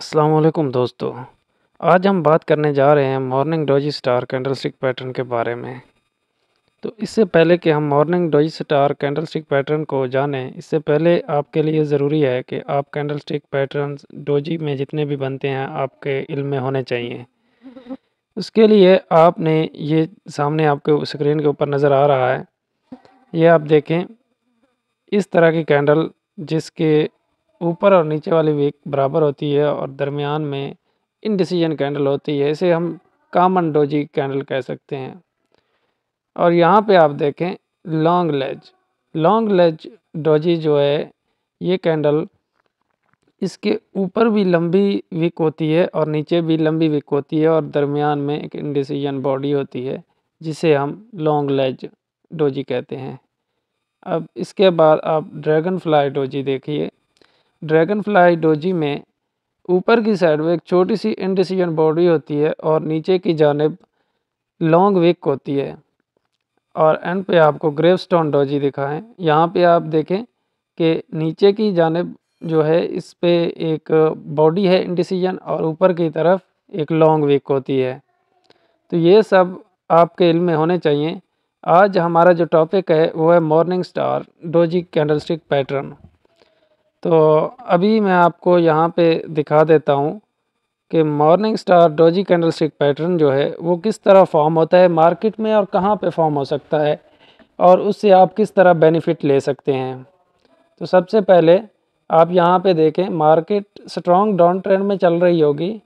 अस्सलाम वालेकुम दोस्तों। आज हम बात करने जा रहे हैं morning doji star candlestick pattern के बारे में। तो इससे पहले कि हम morning doji star candlestick pattern को जानें, इससे पहले आपके लिए ज़रूरी है कि आप कैंडल स्टिक पैटर्न डोजी में जितने भी बनते हैं, आपके इल्म में होने चाहिए। उसके लिए आपने ये सामने आपके स्क्रीन के ऊपर नज़र आ रहा है। ये आप देखें, इस तरह की कैंडल जिसके ऊपर और नीचे वाली वीक बराबर होती है और दरमियान में इनडिसीजन कैंडल होती है। इसे हम कामन डोजी कैंडल कह सकते हैं। और यहाँ पे आप देखें long leg long leg doji जो है, ये कैंडल इसके ऊपर भी लंबी विक होती है और नीचे भी लंबी विक होती है और दरमियान में एक इंडिसीजन बॉडी होती है, जिसे हम लॉन्ग लेज डोजी कहते हैं। अब इसके बाद आप ड्रैगन फ्लाई डोजी देखिए। ड्रैगन फ्लाई डोजी में ऊपर की साइड में एक छोटी सी इंडिसीजन बॉडी होती है और नीचे की जानब लॉन्ग विक होती है। और एंड पे आपको ग्रेव स्टोन डोजी दिखाएँ। यहाँ पे आप देखें कि नीचे की जानब जो है, इस पे एक बॉडी है इंडिसीजन और ऊपर की तरफ़ एक लॉन्ग विक होती है। तो ये सब आपके इल्म में होने चाहिए। आज हमारा जो टॉपिक है, वो है morning star doji candlestick pattern. तो अभी मैं आपको यहाँ पे दिखा देता हूँ कि morning star doji candlestick pattern जो है, वो किस तरह फॉर्म होता है मार्केट में और कहाँ पे फॉर्म हो सकता है और उससे आप किस तरह बेनिफिट ले सकते हैं। तो सबसे पहले आप यहाँ पे देखें मार्केट स्ट्रॉन्ग डाउन ट्रेंड में चल रही होगी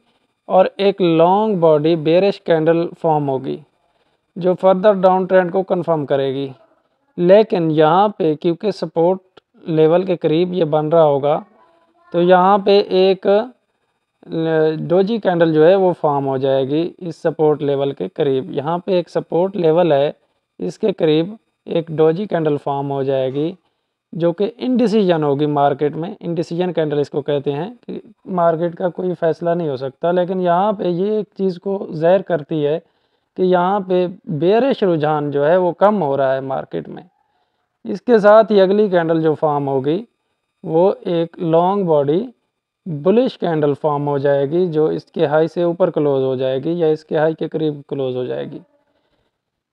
और एक long body bearish candle form होगी, जो फर्दर डाउन ट्रेंड को कंफर्म करेगी। लेकिन यहाँ पे क्योंकि सपोर्ट लेवल के करीब ये बन रहा होगा। तो यहाँ पे एक डोजी कैंडल जो है वो फॉर्म हो जाएगी इस सपोर्ट लेवल के करीब। यहाँ पे एक सपोर्ट लेवल है, इसके करीब एक डोजी कैंडल फॉर्म हो जाएगी, जो कि इनडिसीजन होगी मार्केट में। इनडिसीजन कैंडल इसको कहते हैं कि मार्केट का कोई फ़ैसला नहीं हो सकता, लेकिन यहाँ पे ये एक चीज़ को ज़ाहिर करती है कि यहाँ पे बेरिश रुझान जो है वो कम हो रहा है मार्केट में। इसके साथ ही अगली कैंडल जो फॉर्म होगी वो एक long body bullish candle form हो जाएगी, जो इसके हाई से ऊपर क्लोज हो जाएगी या इसके हाई के करीब क्लोज हो जाएगी।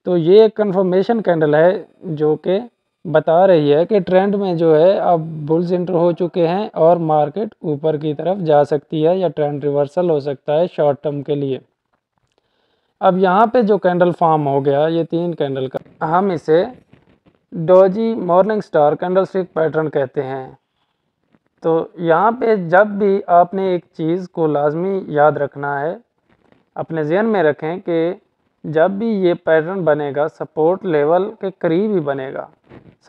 तो ये एक कन्फर्मेशन कैंडल है, जो कि बता रही है कि ट्रेंड में जो है, अब बुल्स इंटर हो चुके हैं और मार्केट ऊपर की तरफ़ जा सकती है या ट्रेंड रिवर्सल हो सकता है शॉर्ट टर्म के लिए। अब यहाँ पे जो कैंडल फॉर्म हो गया, ये तीन कैंडल का, हम इसे doji morning star candlestick pattern कहते हैं। तो यहाँ पे जब भी आपने एक चीज़ को लाजमी याद रखना है, अपने जहन में रखें कि जब भी ये पैटर्न बनेगा, सपोर्ट लेवल के करीब ही बनेगा।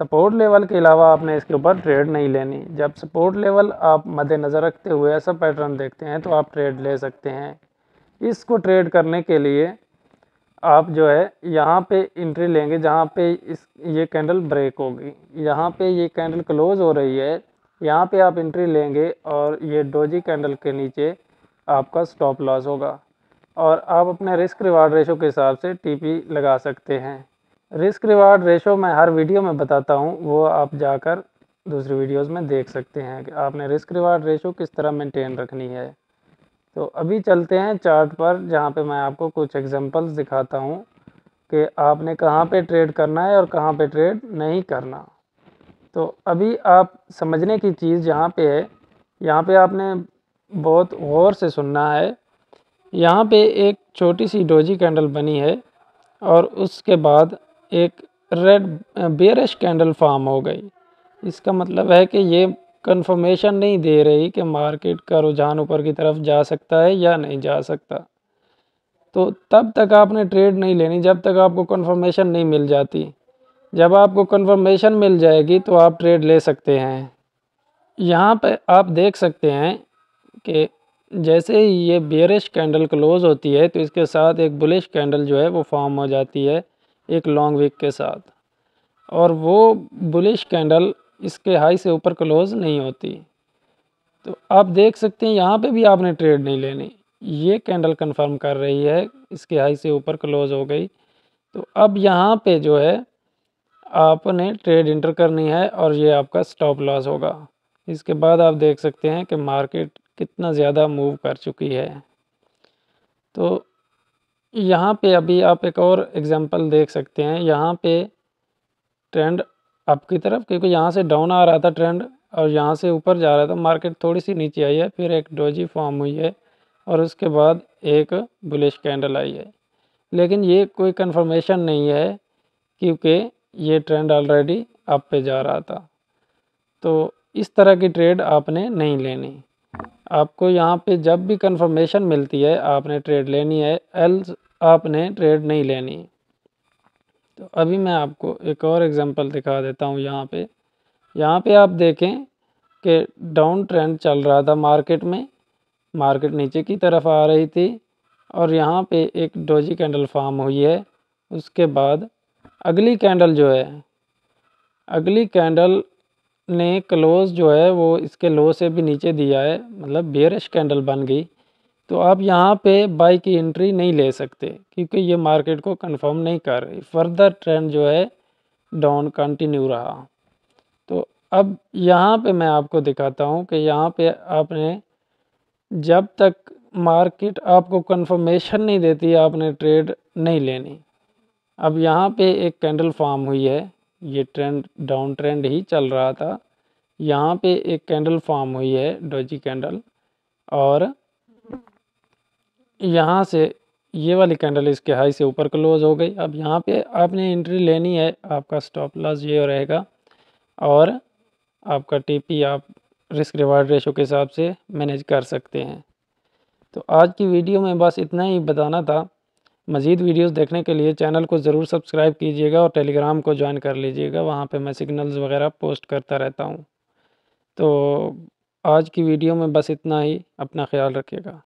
सपोर्ट लेवल के अलावा आपने इसके ऊपर ट्रेड नहीं लेनी। जब सपोर्ट लेवल आप मद्देनज़र रखते हुए ऐसा पैटर्न देखते हैं तो आप ट्रेड ले सकते हैं। इसको ट्रेड करने के लिए आप जो है यहाँ पे इंट्री लेंगे जहाँ पे इस, ये कैंडल ब्रेक होगी। यहाँ पे ये कैंडल क्लोज हो रही है। यहाँ पे आप इंट्री लेंगे और ये डोजी कैंडल के नीचे आपका स्टॉप लॉस होगा। और आप अपने रिस्क रिवार्ड रेशो के हिसाब से टीपी लगा सकते हैं। रिस्क रिवार्ड रेशो मैं हर वीडियो में बताता हूँ, वो आप जाकर दूसरी वीडियोस में देख सकते हैं कि आपने रिस्क रिवार्ड रेशो किस तरह मेंटेन रखनी है। तो अभी चलते हैं चार्ट पर, जहाँ पे मैं आपको कुछ एग्जांपल्स दिखाता हूँ कि आपने कहाँ पे ट्रेड करना है और कहाँ पे ट्रेड नहीं करना। तो अभी आप समझने की चीज़ यहाँ पे है, यहाँ पे आपने बहुत गौर से सुनना है। यहाँ पे एक छोटी सी डोजी कैंडल बनी है और उसके बाद एक रेड बेरिश कैंडल फॉर्म हो गई। इसका मतलब है कि ये कंफर्मेशन नहीं दे रही कि मार्केट का रुझान ऊपर की तरफ़ जा सकता है या नहीं जा सकता। तो तब तक आपने ट्रेड नहीं लेनी, जब तक आपको कंफर्मेशन नहीं मिल जाती। जब आपको कंफर्मेशन मिल जाएगी तो आप ट्रेड ले सकते हैं। यहाँ पर आप देख सकते हैं कि जैसे ही ये बेरिश कैंडल क्लोज होती है तो इसके साथ एक बुलिश कैंडल जो है वो फॉर्म हो जाती है एक लॉन्ग वीक के साथ। और वो बुलिश कैंडल इसके हाई से ऊपर क्लोज नहीं होती। तो आप देख सकते हैं, यहाँ पे भी आपने ट्रेड नहीं लेनी। ये कैंडल कंफर्म कर रही है, इसके हाई से ऊपर क्लोज हो गई। तो अब यहाँ पे जो है, आपने ट्रेड इंटर करनी है और ये आपका स्टॉप लॉस होगा। इसके बाद आप देख सकते हैं कि मार्केट कितना ज़्यादा मूव कर चुकी है। तो यहाँ पे अभी आप एक और एग्जांपल देख सकते हैं। यहाँ पे ट्रेंड अप की तरफ़, क्योंकि यहाँ से डाउन आ रहा था ट्रेंड और यहाँ से ऊपर जा रहा था मार्केट थोड़ी सी नीचे आई है, फिर एक डोजी फॉर्म हुई है और उसके बाद एक बुलिश कैंडल आई है। लेकिन ये कोई कंफर्मेशन नहीं है क्योंकि ये ट्रेंड ऑलरेडी अप पे जा रहा था। तो इस तरह की ट्रेड आपने नहीं लेनी। आपको यहाँ पे जब भी कंफर्मेशन मिलती है, आपने ट्रेड लेनी है एल्स आपने ट्रेड नहीं लेनी। तो अभी मैं आपको एक और एग्जांपल दिखा देता हूँ यहाँ पे। यहाँ पे आप देखें कि डाउन ट्रेंड चल रहा था मार्केट में। मार्केट नीचे की तरफ़ आ रही थी और यहाँ पे एक डोजी कैंडल फॉर्म हुई है। उसके बाद अगली कैंडल जो है, अगली कैंडल ने क्लोज जो है वो इसके लो से भी नीचे दिया है। मतलब बेयरिश कैंडल बन गई। तो आप यहाँ पे बाई की एंट्री नहीं ले सकते, क्योंकि ये मार्केट को कंफर्म नहीं कर रही। फर्दर ट्रेंड जो है डाउन कंटिन्यू रहा। तो अब यहाँ पे मैं आपको दिखाता हूँ कि यहाँ पे आपने जब तक मार्केट आपको कंफर्मेशन नहीं देती, आपने ट्रेड नहीं लेनी। अब यहाँ पे एक कैंडल फॉर्म हुई है। ये ट्रेंड डाउन ट्रेंड ही चल रहा था। यहाँ पे एक कैंडल फॉर्म हुई है डोजी कैंडल और यहाँ से ये वाली कैंडल इसके हाई से ऊपर क्लोज हो गई। अब यहाँ पे आपने एंट्री लेनी है, आपका स्टॉप लॉस ये रहेगा और आपका टीपी आप रिस्क रिवार्ड रेशो के हिसाब से मैनेज कर सकते हैं। तो आज की वीडियो में बस इतना ही बताना था। मज़ीद वीडियोस देखने के लिए चैनल को ज़रूर सब्सक्राइब कीजिएगा और टेलीग्राम को ज्वाइन कर लीजिएगा। वहाँ पे मैं सिग्नल्स वगैरह पोस्ट करता रहता हूँ। तो आज की वीडियो में बस इतना ही। अपना ख्याल रखिएगा।